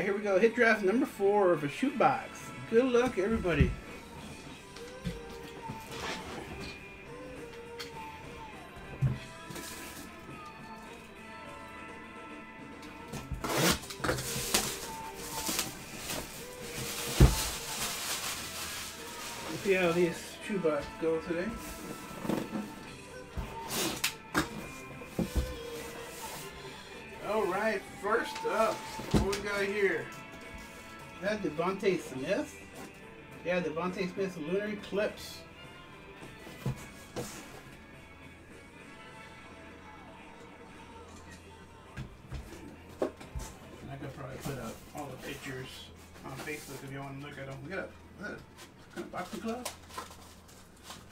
Right, here we go. Hit draft number four of a shoe box. Good luck, everybody. Let's see how these shoe box go today. All right, first up, what we got here? That DeVonta Smith. Yeah, DeVonta Smith's Lunar Eclipse. I could probably put up all the pictures on Facebook if you want to look at them. We got a, we got a kind of boxing club.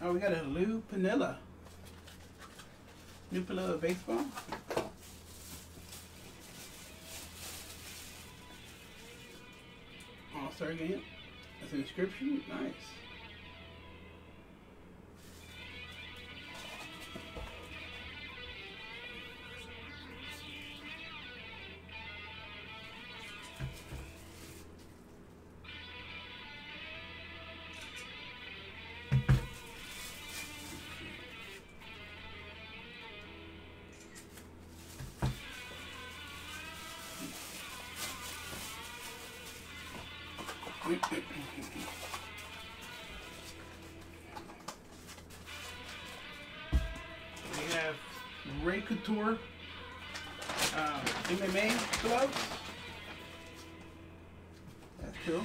Oh, we got a Lou Piniella. Lou Piniella baseball. All-Star game. That's an inscription. Nice. Ray Couture uh, MMA gloves. That's cool.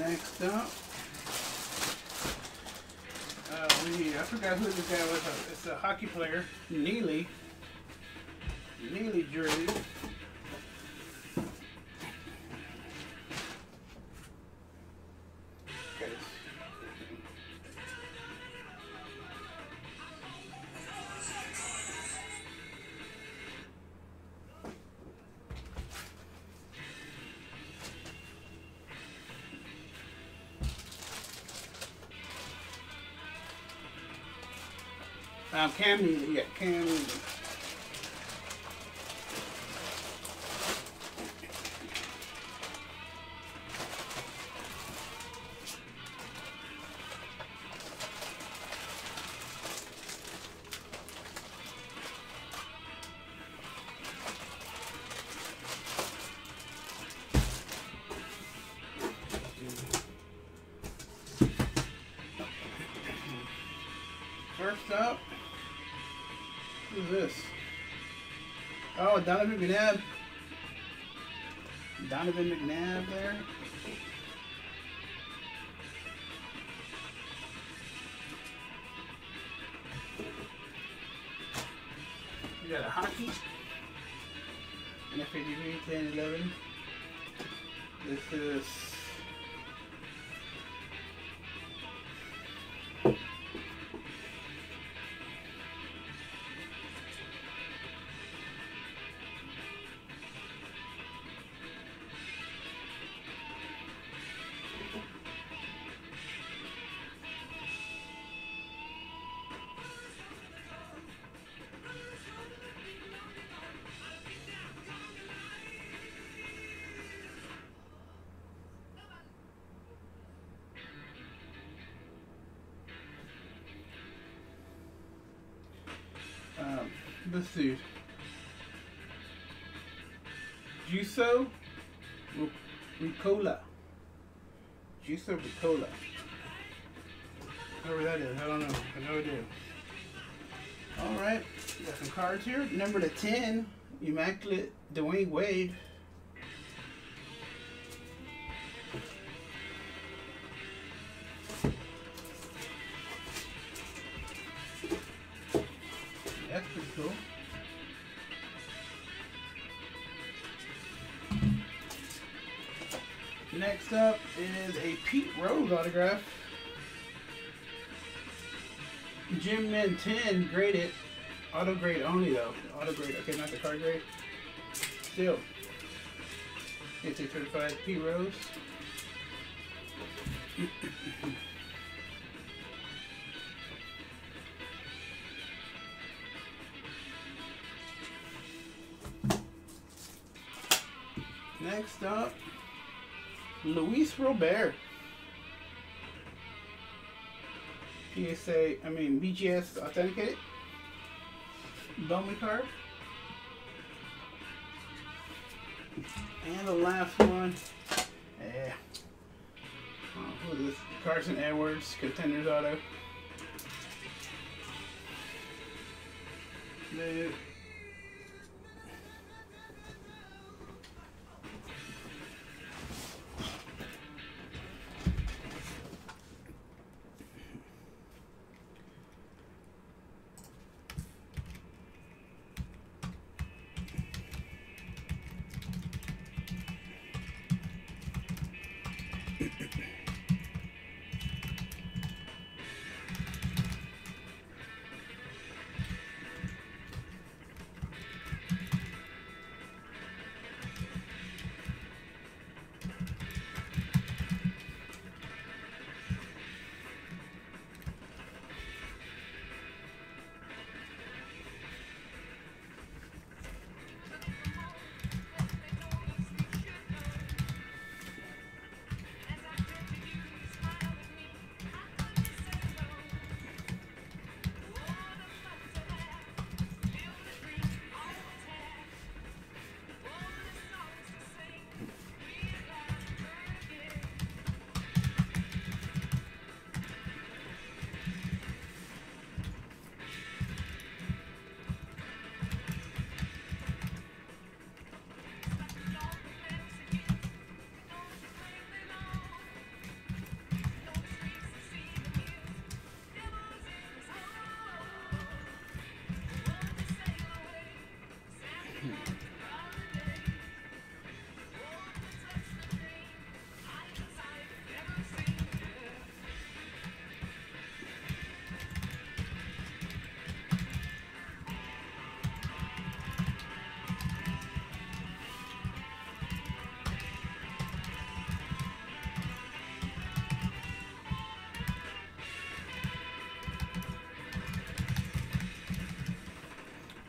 Next up, uh, we I forgot who this guy was. It's a hockey player, Neely. Neely jersey. Um, Cam Neely, yeah, Cam. First up, who's this? Oh, Donovan McNabb. Donovan McNabb there. We got a hockey. NFL 10, 11. This is Let's see. Juso Ricola. Juso Ricola. Whoever that is, I don't know. I have no idea. Alright, got some cards here. Number to 10, Immaculate Dwyane Wade. Next up is a Pete Rose autograph. Gem Mint 10 graded. Auto grade only though. Auto grade, okay, not the card grade. Still. It's a certified P Rose. Next up, Luis Robert. PSA, I mean BGS authenticated. Bowman card. And the last one, yeah. Oh, who is this? Carson Edwards, Contenders Auto. Dude.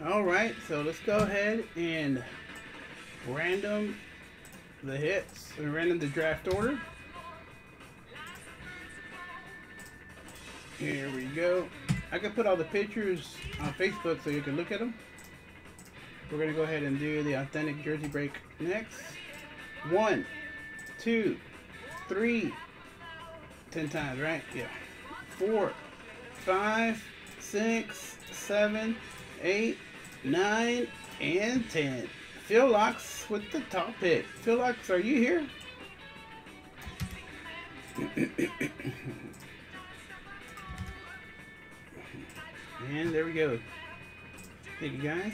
All right, so let's go ahead and random the hits, and random the draft order. Here we go. I can put all the pictures on Facebook so you can look at them. We're gonna go ahead and do the authentic jersey break next. One, two, three, ten times, right? Yeah. Four, five, six, seven, eight, 9, and 10. Phil Locks with the top hit. Phil Locks, are you here? and there we go. Thank you guys.